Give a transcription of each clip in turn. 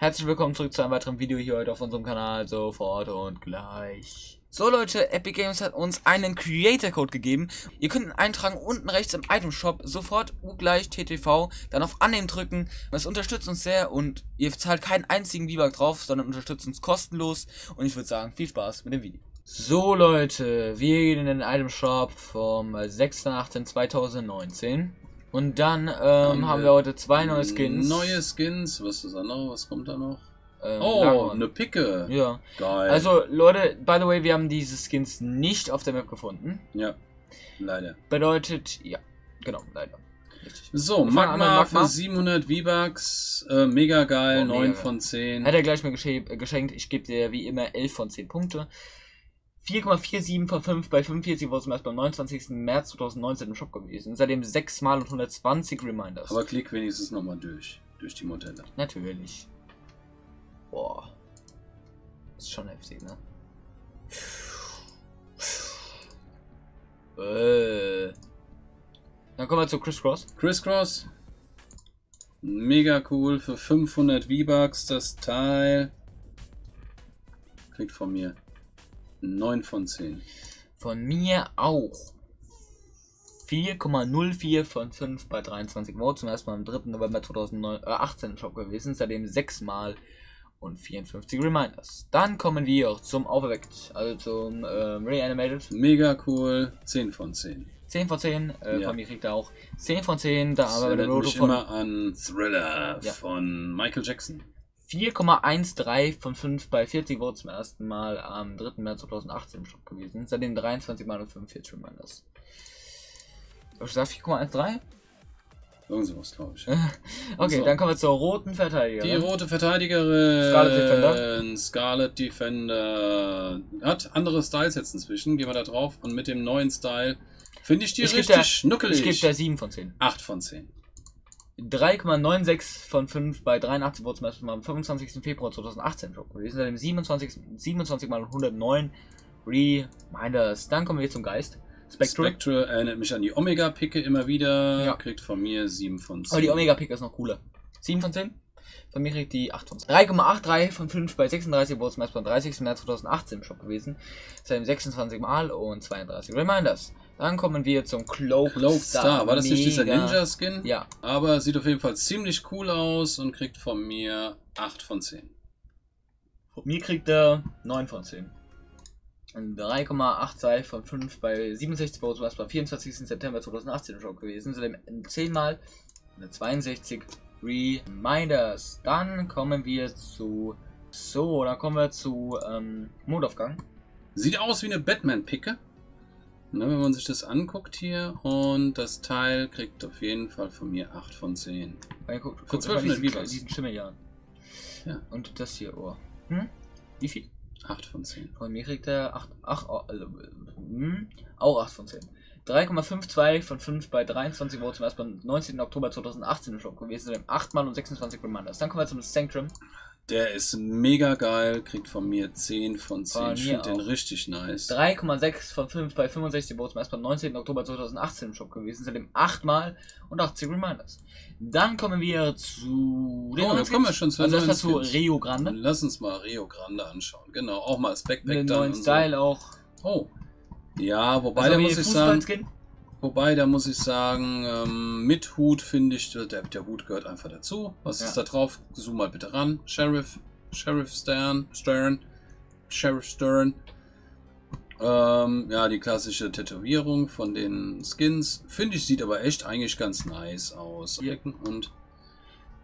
Herzlich willkommen zurück zu einem weiteren Video hier heute auf unserem Kanal. Sofort und gleich. So Leute, Epic Games hat uns einen Creator Code gegeben. Ihr könnt ihn eintragen unten rechts im Item Shop. Sofort U gleich TTV. Dann auf Annehmen drücken. Das unterstützt uns sehr und ihr zahlt keinen einzigen V-Buck drauf, sondern unterstützt uns kostenlos. Und ich würde sagen, viel Spaß mit dem Video. So Leute, wir gehen in den Item Shop vom 6.8.2019. Und dann ähm, haben, haben wir heute zwei neue Skins. Neue Skins, was ist da noch? Was kommt da noch? Ähm, Oh, eine Picke. Ja. Geil. Also Leute, by the way, wir haben diese Skins nicht auf der Map gefunden. Ja, leider. Bedeutet, ja, genau, leider. Richtig. So, Magma Magma. für 700 V-Bucks. Äh, mega geil, Oh, mega 9 geil. von 10. Hat er gleich mir gesche- geschenkt. Ich gebe dir wie immer 11 von 10 Punkte. 4,47 von 5 bei 45 wurde zum erst beim 29. März 2019 im Shop gewesen. Seitdem 6 Mal und 120 Reminders. Aber klick wenigstens nochmal durch. Durch die Modelle. Natürlich. Boah. Ist schon heftig, ne? Äh. Dann kommen wir zu Chris Cross. Crisscross. Mega cool. Für 500 V-Bucks das Teil. Kriegt von mir 9 von 10. Von mir auch. 4,04 von 5 bei 23 Votes. Zum ersten Mal am 3. November 2018 im Shop gewesen. Seitdem 6 Mal und 54 Reminders. Dann kommen wir auch zum Auferweckt. Also zum ähm, Reanimated. Mega cool. 10 von 10. 10 von 10. Äh, Ja. Von mir kriegt er auch 10 von 10. Da Das haben wir eine erinnert Note mich von immer an Thriller Ja. von Michael Jackson. 4,13 von 5 bei 40 Votes zum ersten Mal am 3. März 2018 im Shop gewesen. Seitdem 23 Mal und 45 Reminders. Ich gesagt 4,13? Irgend sowas, glaube ich. Okay, So. dann kommen wir zur roten Verteidigerin. Die rote Verteidigerin. Scarlet Defender. Scarlet Defender. Hat andere Styles jetzt inzwischen. Gehen wir da drauf. Und mit dem neuen Style finde ich die Ich richtig der- schnuckelig. ich gebe der 7 von 10. 8 von 10. 3,96 von 5 bei 83 Votes zum ersten Mal am 25. Februar 2018 im Shop gewesen. Seitdem 27, 27 Mal und 109 Reminders. Dann kommen wir zum Geist. Spectral. Spectral erinnert mich an die Omega-Picke immer wieder. Ja. Kriegt von mir 7 von 10. Aber die Omega Pick ist noch cooler. 7 von 10. Von mir kriegt die 8 von 10. 3,83 von 5 bei 36 Votes Mal am 30. März 2018 im Shop gewesen. Seitdem 26 Mal und 32 Reminders. Dann kommen wir zum Cloak, Cloaked Star. War das nicht dieser Mega. Ninja-Skin? Ja. Aber sieht auf jeden Fall ziemlich cool aus und kriegt von mir 8 von 10. Von mir kriegt er 9 von 10. Und 3,82 von 5 bei 67 Votes, was beim 24. September 2018 im Shop gewesen. Seitdem 10 Mal und 62 Reminders. Dann kommen wir zu. So, dann kommen wir zu ähm, Mondaufgang. Sieht aus wie eine Batman-Picke. Ne, wenn man sich das anguckt hier. Und das Teil kriegt auf jeden Fall von mir 8 von 10. Weil, guck, Für guck dir mal 1200 diesen, diesen Schimmel an. Ja. Und das hier, oh. Hm? Wie viel? 8 von 10. Von mir kriegt er 8, 8 also, hm, auch 8 von 10. 3,52 von 5 bei 23 Votes zum ersten Mal am 19. Oktober 2018 im Shop gewesen, dem 8 Mal und 26 Reminders. Dann kommen wir zum Sanctum. Der ist mega geil. Kriegt von mir 10 von 10. Von ich finde den auch. richtig nice. 3,6 von 5 bei 65 Votes zum ersten Mal am 19. Oktober 2018 im Shop gewesen, seitdem 8 Mal und 80 Reminders. Dann kommen wir zu Oh, da kommen wir schon zu also das war zu. Rio Grande. Lass uns mal Rio Grande anschauen. Genau, auch mal das Backpack Mit dann neuen Style auch. So. Oh. Ja, wobei Also da muss ich sagen, wobei da muss ich sagen, ähm, mit Hut finde ich, der, der Hut gehört einfach dazu. Was Ja. ist da drauf? Zoom mal bitte ran. Sheriff, Sheriff Stern, Stern, Sheriff Stern. Ähm, ja, die klassische Tätowierung von den Skins. Finde ich, sieht aber echt eigentlich ganz nice aus. Ja. Und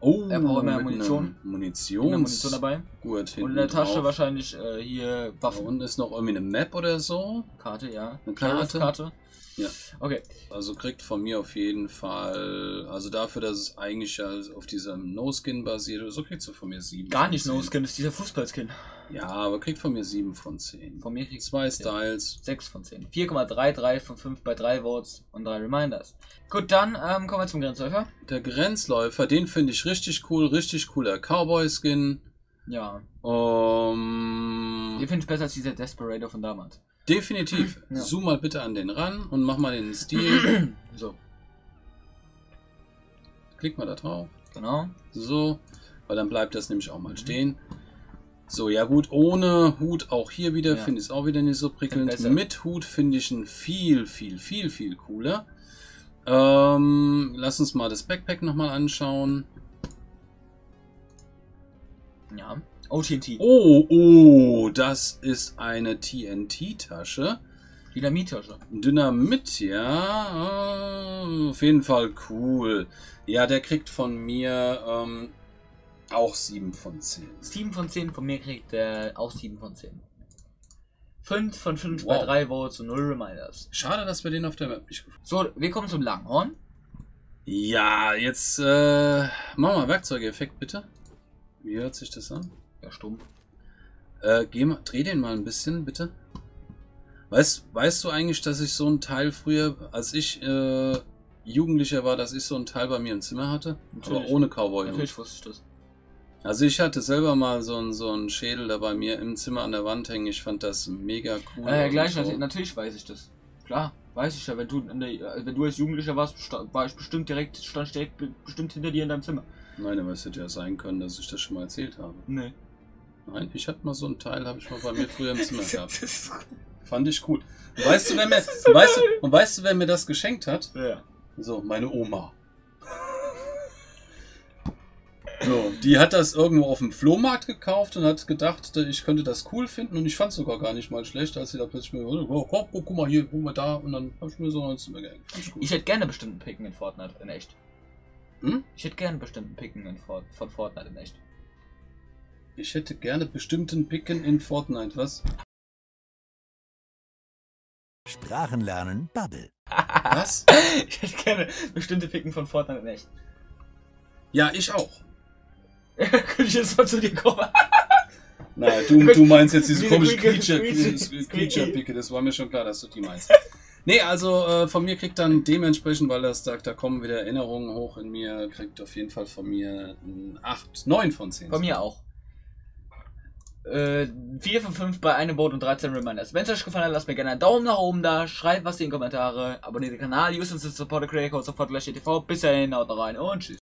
Oh, Er braucht immer Munition. Immer Munition dabei. Gut, Und in der Tasche drauf. wahrscheinlich äh, hier Waffen. unten ist noch irgendwie eine Map oder so. Karte, ja. Eine Karte? Karte. Ja. Okay. Also kriegt von mir auf jeden Fall, also dafür, dass es eigentlich ja auf diesem No-Skin basiert, so kriegst du von mir 7 Gar nicht 10. No-Skin, ist dieser Fußballskin. Ja, aber kriegt von mir 7 von 10. Von mir kriegst Zwei Styles. 6 von 10. 4,33 von 5 bei 3 Votes und 3 Reminders. Gut, dann ähm, kommen wir zum Grenzläufer. Der Grenzläufer, den finde ich richtig cool, richtig cooler Cowboy-Skin. Ja. Um, Den finde ich besser als dieser Desperator von damals. Definitiv. Ja. Zoom mal bitte an den ran und mach mal den Stil. So, Klick mal da drauf. genau. So. Weil dann bleibt das nämlich auch mal stehen. So, ja gut, ohne Hut auch hier wieder Ja. finde ich es auch wieder nicht so prickelnd. Mit Hut finde ich ihn viel, viel, viel, viel cooler. Ähm, lass uns mal das Backpack nochmal anschauen. Ja. OTNT. Oh, oh, das ist eine TNT-Tasche. Dynamittasche. Dynamit, ja. Auf jeden Fall cool. Ja, der kriegt von mir ähm, auch 7 von 10. 7 von 10, von mir kriegt er auch 7 von 10. 5 von 5 Wow. bei 3 Votes und 0 Reminders. Schade, dass wir den auf der Map nicht gefunden So, wir kommen zum Langhorn. Ja, jetzt äh, machen wir Werkzeugeffekt bitte. Wie hört sich das an? Ja, stumpf. Äh, geh mal, dreh den mal ein bisschen, bitte. Weißt, weißt du eigentlich, dass ich so ein Teil früher, als ich äh, Jugendlicher war, dass ich so ein Teil bei mir im Zimmer hatte? Natürlich. Aber ohne Cowboy. Natürlich wusste ich das. Also ich hatte selber mal so einen so einen Schädel da bei mir im Zimmer an der Wand hängen. Ich fand das mega cool. Äh, gleich, Und so. nat- natürlich weiß ich das. Klar, weiß ich ja, wenn du, in der, äh, wenn du als Jugendlicher warst, war ich bestimmt direkt, stand direkt be- bestimmt hinter dir in deinem Zimmer. Nein, aber es hätte ja sein können, dass ich das schon mal erzählt habe. Nee. Nein, ich hatte mal so ein Teil, habe ich mal bei mir früher im Zimmer gehabt. Fand ich cool. Und weißt du, wer mir, weißt du, und weißt du, wer mir das geschenkt hat? ja. So, meine Oma. So, die hat das irgendwo auf dem Flohmarkt gekauft und hat gedacht, ich könnte das cool finden und ich fand es sogar gar nicht mal schlecht, als sie da plötzlich mir, oh, komm, guck mal hier, guck mal da und dann habe ich mir so ein Zimmer gehängt. Fand ich hätte gerne bestimmten Picken in Fortnite in echt. Hm? Ich hätte gerne bestimmten Picken in Fort von Fortnite in echt. Ich hätte gerne bestimmten Picken in Fortnite, was? Sprachenlernen Bubble. Was? ich hätte gerne bestimmte Picken von Fortnite in echt. Ja, ich auch. Könnte ich jetzt mal zu dir kommen? Na, du, du meinst jetzt diese komische Creature- Creature, Creature- Creature Picke, das war mir schon klar, dass du die meinst. Nee, also äh, von mir kriegt dann dementsprechend, weil das sagt, da kommen wieder Erinnerungen hoch in mir, kriegt auf jeden Fall von mir ein 8, 9 von 10. Von mir auch. Äh, 4 von 5 bei einem Vote und 13 Reminders. Wenn es euch gefallen hat, lasst mir gerne einen Daumen nach oben da, schreibt was in die Kommentare, abonniert den Kanal, use uns den Support Creator Code sofort gleich TV. Bis dahin, haut rein und tschüss.